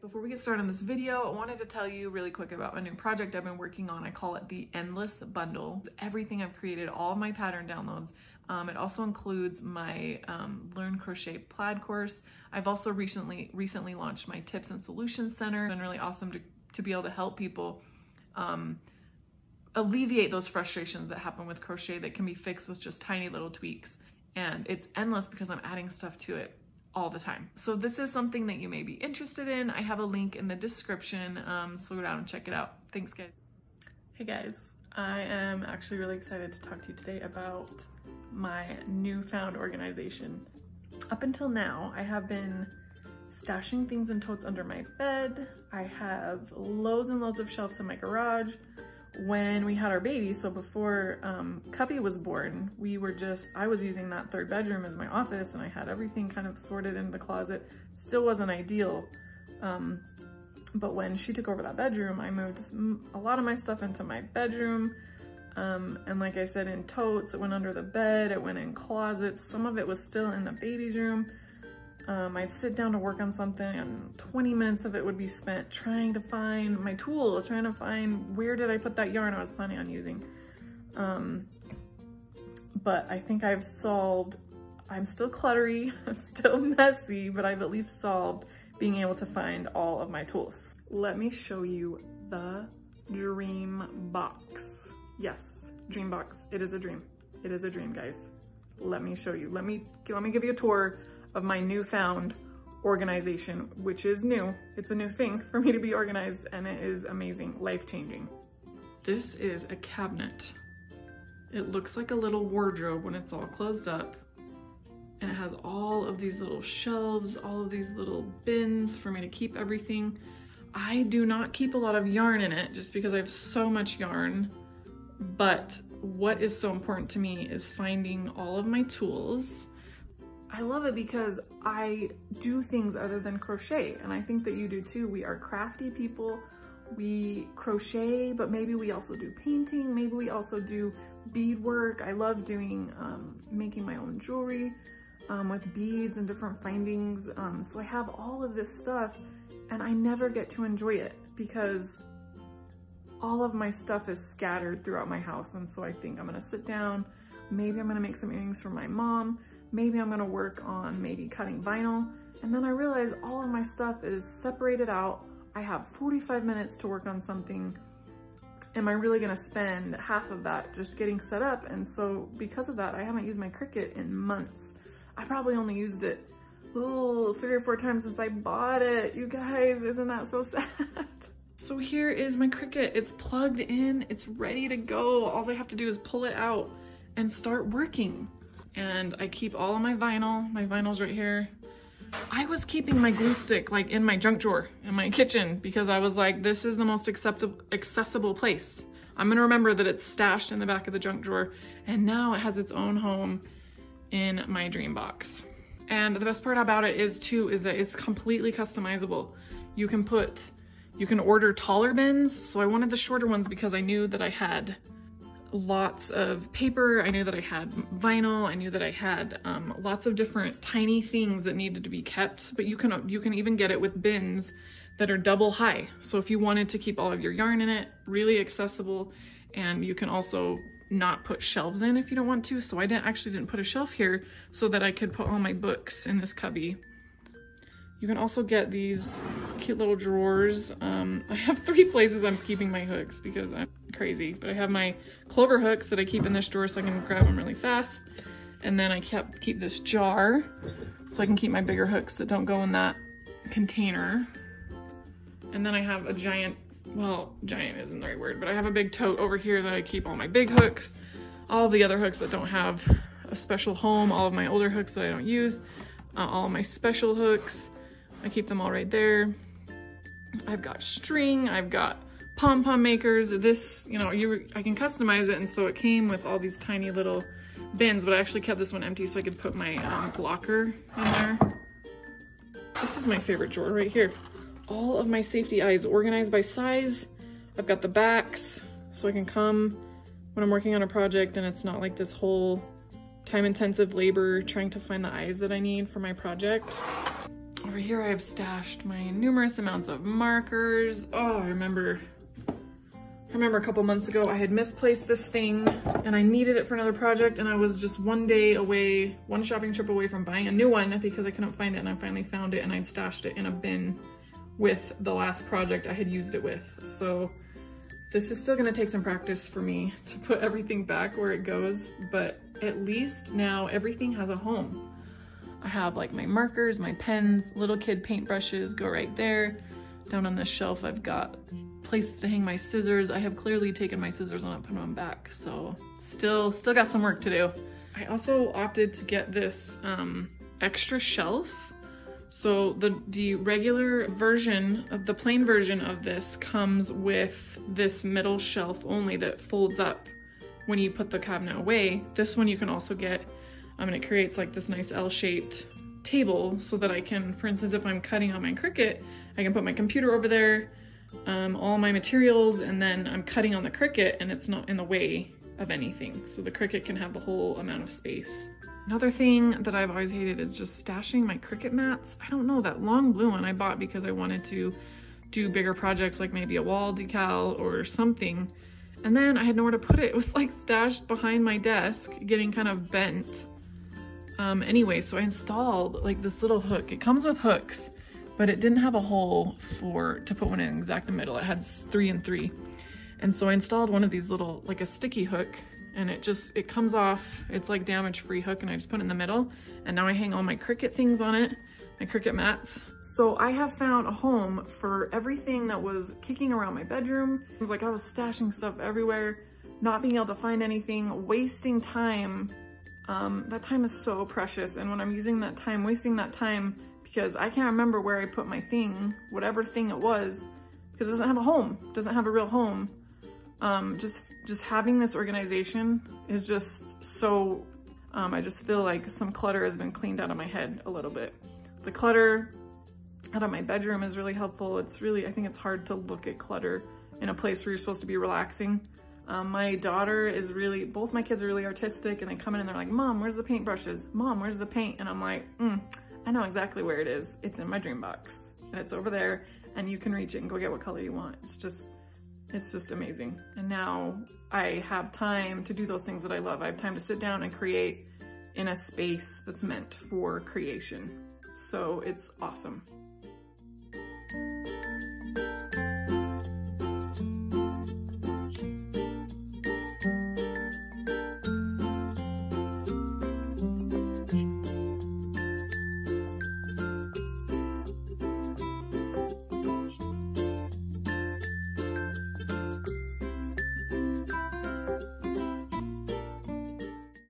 Before we get started on this video, I wanted to tell you really quick about a new project I've been working on. I call it the Endless Bundle. It's everything I've created, all my pattern downloads. Um, it also includes my um, Learn Crochet Plaid course. I've also recently recently launched my Tips and Solutions Center. It's been really awesome to, to be able to help people um, alleviate those frustrations that happen with crochet that can be fixed with just tiny little tweaks. And it's endless because I'm adding stuff to it all the time. So this is something that you may be interested in. I have a link in the description, um, so go down and check it out. Thanks guys. Hey guys, I am actually really excited to talk to you today about my newfound organization. Up until now, I have been stashing things in totes under my bed. I have loads and loads of shelves in my garage when we had our baby, so before um, Cubby was born, we were just, I was using that third bedroom as my office and I had everything kind of sorted in the closet. Still wasn't ideal. Um, but when she took over that bedroom, I moved a lot of my stuff into my bedroom. Um, and like I said, in totes, it went under the bed, it went in closets. Some of it was still in the baby's room. Um, I'd sit down to work on something and 20 minutes of it would be spent trying to find my tool, trying to find where did I put that yarn I was planning on using. Um, but I think I've solved, I'm still cluttery, I'm still messy, but I've at least solved being able to find all of my tools. Let me show you the dream box. Yes, dream box, it is a dream. It is a dream, guys. Let me show you. Let me, let me give you a tour of my newfound organization, which is new. It's a new thing for me to be organized and it is amazing, life-changing. This is a cabinet. It looks like a little wardrobe when it's all closed up. And it has all of these little shelves, all of these little bins for me to keep everything. I do not keep a lot of yarn in it just because I have so much yarn. But what is so important to me is finding all of my tools I love it because I do things other than crochet and I think that you do too. We are crafty people. We crochet, but maybe we also do painting. Maybe we also do beadwork. I love doing, um, making my own jewelry um, with beads and different findings. Um, so I have all of this stuff and I never get to enjoy it because all of my stuff is scattered throughout my house. And so I think I'm gonna sit down, maybe I'm gonna make some earrings for my mom, maybe I'm gonna work on maybe cutting vinyl. And then I realize all of my stuff is separated out. I have 45 minutes to work on something. Am I really gonna spend half of that just getting set up? And so because of that, I haven't used my Cricut in months. I probably only used it ooh, three or four times since I bought it. You guys, isn't that so sad? So here is my Cricut. It's plugged in, it's ready to go. All I have to do is pull it out and start working and I keep all of my vinyl. My vinyl's right here. I was keeping my glue stick like in my junk drawer in my kitchen because I was like, this is the most acceptable, accessible place. I'm gonna remember that it's stashed in the back of the junk drawer and now it has its own home in my dream box. And the best part about it is too, is that it's completely customizable. You can put, you can order taller bins. So I wanted the shorter ones because I knew that I had lots of paper. I knew that I had vinyl. I knew that I had um, lots of different tiny things that needed to be kept, but you can, you can even get it with bins that are double high. So if you wanted to keep all of your yarn in it, really accessible. And you can also not put shelves in if you don't want to. So I didn't actually didn't put a shelf here so that I could put all my books in this cubby you can also get these cute little drawers. Um, I have three places I'm keeping my hooks because I'm crazy, but I have my clover hooks that I keep in this drawer so I can grab them really fast. And then I kept keep this jar so I can keep my bigger hooks that don't go in that container. And then I have a giant, well, giant isn't the right word, but I have a big tote over here that I keep all my big hooks, all the other hooks that don't have a special home, all of my older hooks that I don't use, uh, all my special hooks, I keep them all right there. I've got string, I've got pom-pom makers. This, you know, you I can customize it and so it came with all these tiny little bins, but I actually kept this one empty so I could put my um, blocker in there. This is my favorite drawer right here. All of my safety eyes organized by size. I've got the backs so I can come when I'm working on a project and it's not like this whole time intensive labor trying to find the eyes that I need for my project. Over here I've stashed my numerous amounts of markers. Oh, I remember I remember a couple months ago I had misplaced this thing and I needed it for another project and I was just one day away, one shopping trip away from buying a new one because I couldn't find it and I finally found it and I'd stashed it in a bin with the last project I had used it with. So this is still gonna take some practice for me to put everything back where it goes, but at least now everything has a home. I have like my markers, my pens, little kid paintbrushes go right there. Down on this shelf I've got places to hang my scissors. I have clearly taken my scissors and not put them back, so still, still got some work to do. I also opted to get this um, extra shelf. So the, the regular version of the plain version of this comes with this middle shelf only that folds up when you put the cabinet away. This one you can also get, I mean, it creates like this nice L-shaped table so that I can, for instance, if I'm cutting on my Cricut, I can put my computer over there, um, all my materials and then I'm cutting on the Cricut and it's not in the way of anything. So the Cricut can have the whole amount of space. Another thing that I've always hated is just stashing my Cricut mats. I don't know, that long blue one I bought because I wanted to do bigger projects like maybe a wall decal or something. And then I had nowhere to put it. It was like stashed behind my desk, getting kind of bent. Um, anyway, so I installed like this little hook. It comes with hooks but it didn't have a hole for to put one in exact the middle. It had three and three. And so I installed one of these little, like a sticky hook and it just, it comes off, it's like damage free hook and I just put it in the middle. And now I hang all my Cricut things on it, my Cricut mats. So I have found a home for everything that was kicking around my bedroom. It was like I was stashing stuff everywhere, not being able to find anything, wasting time. Um, that time is so precious. And when I'm using that time, wasting that time because I can't remember where I put my thing, whatever thing it was, because it doesn't have a home, doesn't have a real home. Um, just, just having this organization is just so, um, I just feel like some clutter has been cleaned out of my head a little bit. The clutter out of my bedroom is really helpful. It's really, I think it's hard to look at clutter in a place where you're supposed to be relaxing. Um, my daughter is really, both my kids are really artistic and they come in and they're like, mom, where's the paintbrushes? Mom, where's the paint? And I'm like, mm, I know exactly where it is. It's in my dream box and it's over there and you can reach it and go get what color you want. It's just, it's just amazing. And now I have time to do those things that I love. I have time to sit down and create in a space that's meant for creation. So it's awesome.